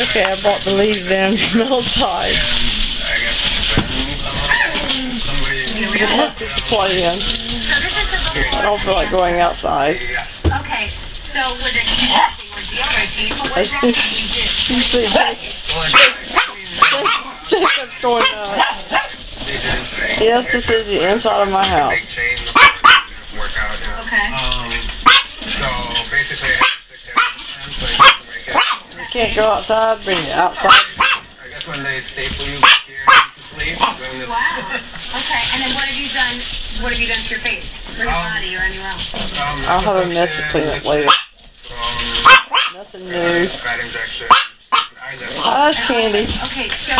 Okay, I bought the leaves in from outside. I guess somebody. To play in. So this is the little I don't feel like going outside. Okay, so was it with the other people? What I exactly think- you do? You see, Jacob's going nuts. Yes, this is the inside of my house. Big chain work out. Yeah. Okay. Um. So basically, I had to stick that in, so you have to make it. You can't go outside, bring it outside. I guess when they staple you back here to sleep, Wow. Okay, and then what have you done, what have you done to your face? Or your Um, body or anywhere else? um, I'll have a mess to clean up later. Um, Nothing new. fat injection. Eye Candy. Okay, so